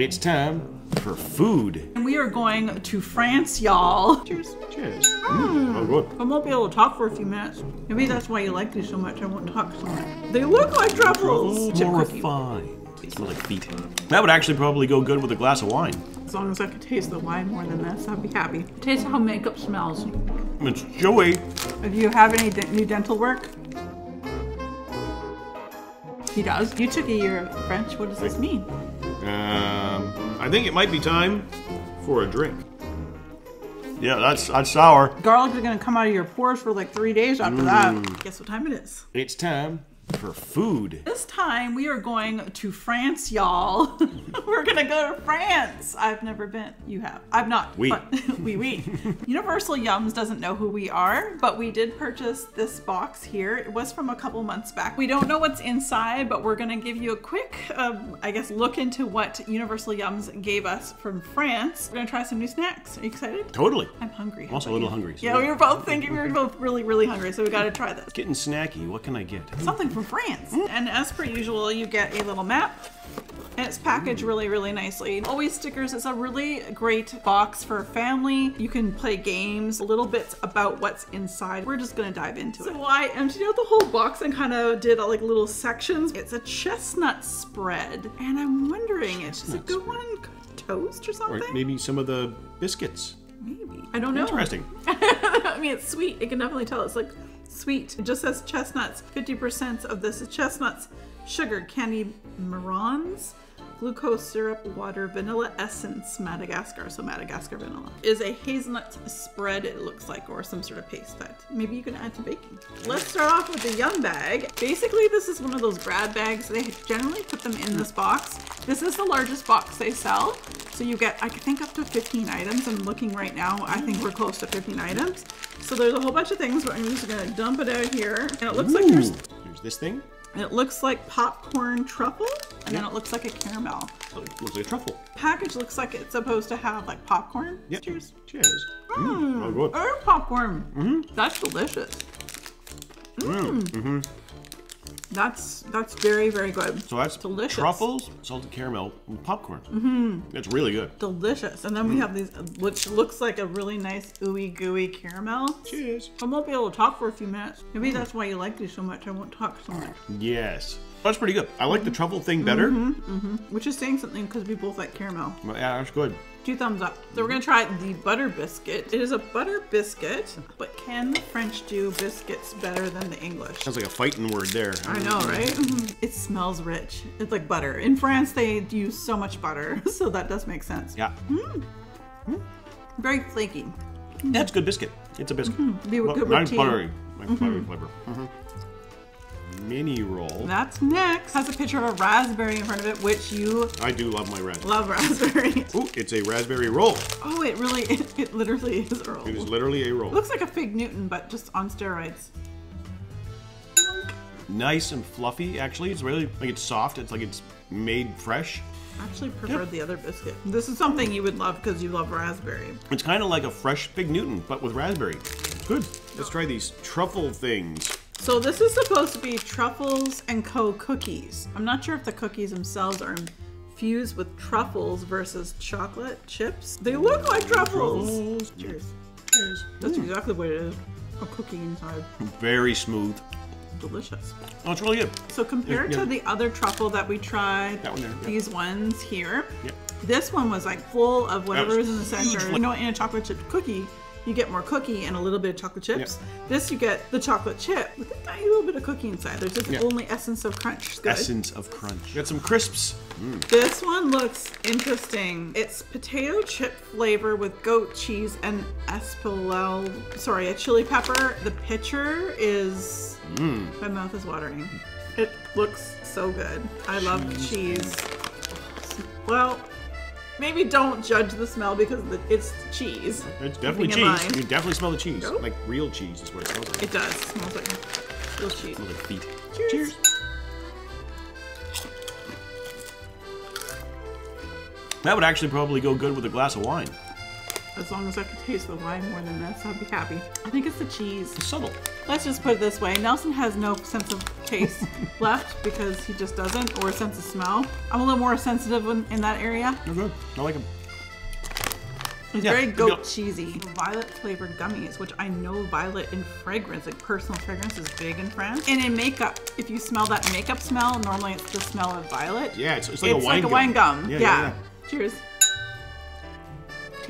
It's time for food. And we are going to France, y'all. Cheers. Cheers. Mm, oh, good. I won't be able to talk for a few minutes. Maybe that's why you like these so much. I won't talk so much. They look like truffles. Chip More refined. They smell like feet. That would actually probably go good with a glass of wine. As long as I could taste the wine more than this, I'd be happy. Taste how makeup smells. It's Joey. Do you have any de- new dental work? He does. You took a year of French. What does this mean? Um, I think it might be time for a drink. Yeah, that's that's sour. Garlic is gonna come out of your pores for like three days after that. Guess what time it is? It's time for food. This time we are going to France, y'all. We're gonna go to France. I've never been. You have. I've not. We. But we we. Universal Yums doesn't know who we are, but we did purchase this box here. It was from a couple months back. We don't know what's inside, but we're gonna give you a quick, um, I guess, look into what Universal Yums gave us from France. We're gonna try some new snacks. Are you excited? Totally. I'm hungry. I'm also a little you? hungry, so Yeah, yeah. we were both thinking we were both really, really hungry, so we gotta try this Getting snacky. What can I get? something from France. And as per usual, you get a little map. And it's packaged really, really nicely. Always stickers. It's a really great box for family. You can play games, a little bits about what's inside. We're just gonna dive into it. So I emptied out the whole box and kind of did uh, like little sections. It's a chestnut spread. And I'm wondering, it's just a good one? Toast or something? Or something? maybe some of the biscuits. Maybe. I don't know. Interesting. I mean, it's sweet. You can definitely tell it's like sweet. It just says chestnuts. 50% of this is chestnuts, sugar, candy marrons, glucose syrup, water, vanilla essence, Madagascar. So Madagascar vanilla is a hazelnut spread. It looks like, or some sort of paste that maybe you can add to baking. Let's start off with the yum bag. Basically, this is one of those Brad bags. They generally put them in this box. This is the largest box they sell. So you get, I think, up to 15 items. I'm looking right now. I think we're close to 15 items. So there's a whole bunch of things, but I'm just gonna dump it out here. And it looks like there's, Here's this thing. It looks like popcorn truffle, and then it looks like a caramel. Oh, it looks like a truffle. Package looks like it's supposed to have like popcorn. Yep. Cheers. Cheers. Mm, oh, good. Oh, popcorn. Mm-hmm. That's delicious. Mm, mm-hmm. That's that's very very good. So that's Delicious. truffles, salted caramel, and popcorn. Mm-hmm. It's really good. Delicious. And then we mm. have these, which looks like a really nice ooey gooey caramel. Cheers. I won't be able to talk for a few minutes. Maybe mm. that's why you like these so much. I won't talk so much. Yes. That's pretty good. I like the mm-hmm. truffle thing better. Mm-hmm. Mm-hmm. Which is saying something because we both like caramel. Yeah, that's good. Two thumbs up. So we're gonna try the butter biscuit. It is a butter biscuit, but can the French do biscuits better than the English? Sounds like a fighting word there. I know, mm-hmm. right? Mm-hmm. It smells rich. It's like butter. In France, they use so much butter, so that does make sense. Yeah. Mm. Mm. Very flaky. That's good biscuit. It's a biscuit. Mm-hmm. Be Well, good with nice buttery. Nice buttery flavor. Mhm. Mini roll. That's next. Has a picture of a raspberry in front of it, which you I do love my raspberry. love raspberry. Ooh, it's a raspberry roll. Oh, it really, it, it literally is a roll. It is literally a roll. Looks like a fig Newton, but just on steroids. Nice and fluffy, actually. It's really like it's soft. It's like it's made fresh. Actually, preferred the other biscuit. This is something you would love because you love raspberry. It's kind of like a fresh Fig Newton, but with raspberry. Good. Let's try these truffle things. So this is supposed to be truffles and co cookies. I'm not sure if the cookies themselves are infused with truffles versus chocolate chips. They look like truffles. Truffles. Cheers. Cheers. That's mm. exactly what it is. A cookie inside. Very smooth. Delicious. Oh, it's really good. So compared Yeah. to the other truffle that we tried, That one there, yeah. these ones here, Yep. this one was like full of whatever was is in the center. fla- You know, in a chocolate chip cookie, you get more cookie and a little bit of chocolate chips. This you get the chocolate chip with a tiny little bit of cookie inside. There's just Yeah. only essence of crunch. Essence of crunch. Got some crisps. Mm. This one looks interesting. It's potato chip flavor with goat cheese and Espelette, sorry, a chili pepper. The picture is, mm. my mouth is watering. It looks so good. I love cheese. Well, maybe don't judge the smell because the, it's cheese. It's definitely cheese. You definitely smell the cheese. Nope. Like real cheese is what it smells like. It does. smells like real cheese. smells like feet. Cheers. That would actually probably go good with a glass of wine. As long as I could taste the wine more than this, I'd be happy. I think it's the cheese. It's subtle. Let's just put it this way. Nelson has no sense of taste left because he just doesn't, or a sense of smell. I'm a little more sensitive in, in that area. They're good. I like them. It's Yeah, very goat deal. cheesy. Violet flavored gummies, which I know violet in fragrance, like personal fragrance, is big in France. And in makeup, if you smell that makeup smell, normally it's the smell of violet. Yeah, it's, it's like it's a wine like a gum. wine gum. Yeah, Yeah. yeah, Cheers.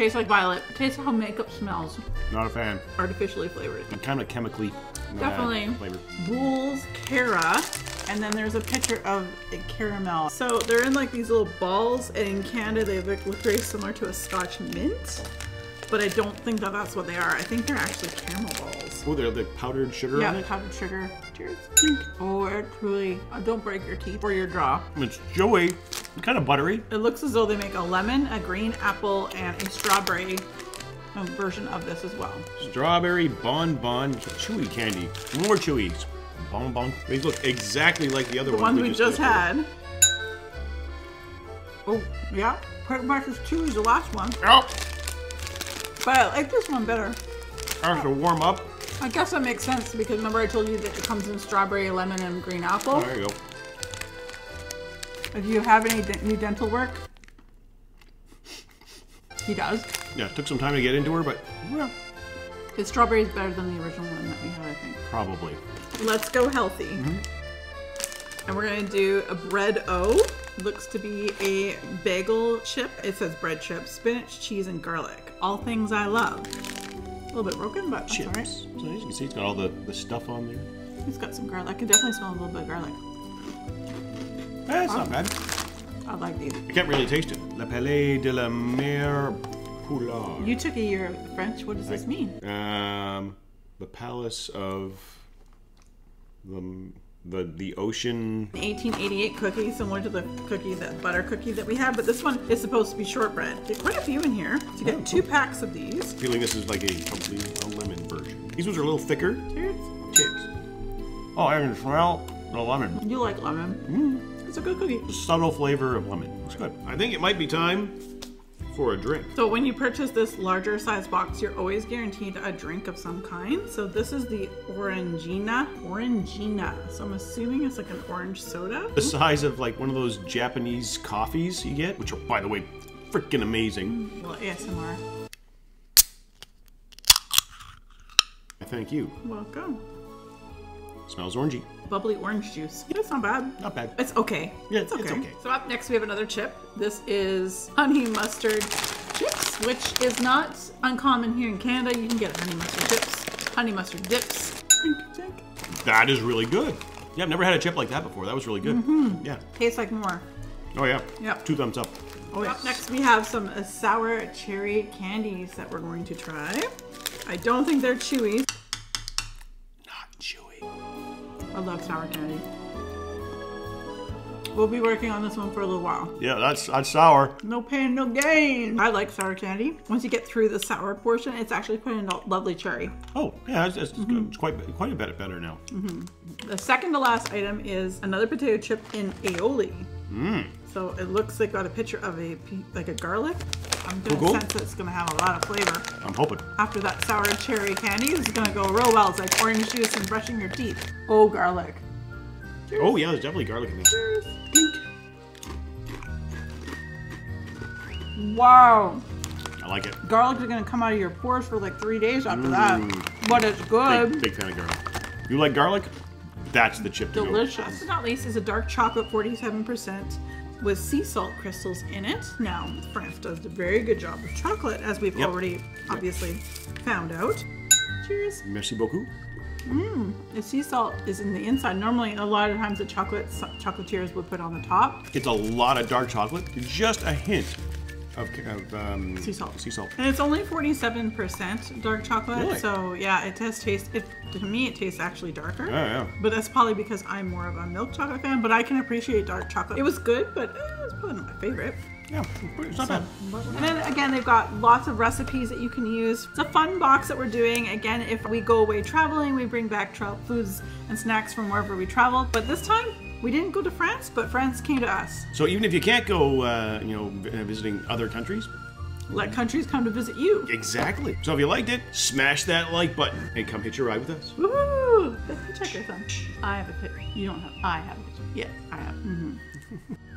Tastes like violet. Tastes how makeup smells. Not a fan. Artificially flavored. Kind of chemically. uh, Definitely. Flavor. Bools Cara, and then there's a picture of a caramel. So they're in like these little balls, and in Canada they look, look very similar to a Scotch mint, but I don't think that that's what they are. I think they're actually caramel balls. Oh, they're the powdered sugar on Yeah, powdered sugar. Cheers. Oh, it truly. uh, don't break your teeth or your jaw. It's joey. Kind of buttery. It looks as though they make a lemon, a green apple, and a strawberry um, version of this as well. Strawberry bonbon chewy candy. More chewies. Bonbon. These look exactly like the other The ones ones we just did. had. Oh, yeah. Pretty much as chewy as the last one. Oh, But I like this one better. has to warm up. I guess that makes sense because remember I told you that it comes in strawberry, lemon, and green apple. Oh, there you go. If you have any new dental work, he does. Yeah, it took some time to get into her, but yeah, His strawberry is better than the original one that we had, I think. probably. Let's go healthy. Mm-hmm. And we're gonna do a bread O. Looks to be a bagel chip. It says bread chip, spinach, cheese, and garlic. All things I love. A little bit broken, but that's alright. So as you can see, it's got all the, the stuff on there. It's got some garlic. I can definitely smell a little bit of garlic. Eh, it's not bad. I like these. I can't really taste it. La Palets de la Mère Poulard. You took a year of French. What does this mean? Um, the Palace of the the the ocean. 1888 cookie, similar to the cookie, that butter cookie that we had, but this one is supposed to be shortbread. Quite a few in here. To get two packs of these. Feeling this is like a probably a lemon version. These ones are a little thicker. Cheers. Cheers. Oh, I can smell the lemon. You like lemon? Mm. It's a good cookie. The subtle flavor of lemon. It's good. I think it might be time for a drink. So when you purchase this larger size box, you're always guaranteed a drink of some kind. So this is the Orangina. Orangina. So I'm assuming it's like an orange soda. The size of like one of those Japanese coffees you get, which are by the way freaking amazing. Well, ASMR. I thank you. Welcome. Smells orangey. Bubbly orange juice. It's not bad. Not bad. It's okay. Yeah, it's it's okay. okay. So up next we have another chip. This is honey mustard chips, which is not uncommon here in Canada. You can get honey mustard chips, honey mustard dips. That is really good. Yeah, I've never had a chip like that before. That was really good. Yeah. Tastes like more. Oh yeah. Yep. Two thumbs up. Oh, Up next we have some uh, sour cherry candies that we're going to try. I don't think they're chewy. I love sour candy. We'll be working on this one for a little while. Yeah, that's that's sour. No pain, no gain. I like sour candy. Once you get through the sour portion, it's actually put in a lovely cherry. Oh yeah, it's, it's, mm-hmm. it's quite quite a bit better now. Mm-hmm. The second to last item is another potato chip in aioli. Mmm. So it looks like got a picture of a like a garlic. I'm gonna Cool, cool. sense that it's gonna have a lot of flavor. I'm hoping. After that sour cherry candy, this is gonna go real well. It's like orange juice and brushing your teeth. Oh, garlic. Cheers. Oh yeah, there's definitely garlic in there. Cheers. Wow. I like it. Garlic is gonna come out of your pores for like three days after mm. that. But it's good. Big, big fan of garlic. You like garlic? That's the chip to go. Delicious. Last but not least is a dark chocolate 47% with sea salt crystals in it. Now, France does a very good job with chocolate, as we've Yep. already obviously found out. Cheers. Merci beaucoup. Mmm, The sea salt is in the inside. Normally, a lot of times the chocolate chocolatiers would put on the top. It's a lot of dark chocolate. Just a hint of, of um, Sea salt. Sea salt. And it's only 47% dark chocolate. Really? So, yeah, it does taste, it, to me, it tastes actually darker. Yeah, yeah. But that's probably because I'm more of a milk chocolate fan, but I can appreciate dark chocolate. It was good, but eh, it's probably not my favorite. Yeah, it's not bad. And then again, they've got lots of recipes that you can use. It's a fun box that we're doing. Again, if we go away traveling, we bring back foods and snacks from wherever we travel. But this time, we didn't go to France, but France came to us. So even if you can't go, uh, you know, uh, visiting other countries, Let countries come to visit you. Exactly. So if you liked it, smash that like button and come hitch a ride with us. Woo! The hitchhiker thumb. I have a pit. You don't have. I have a hitchhiker. Yeah, I have. hmm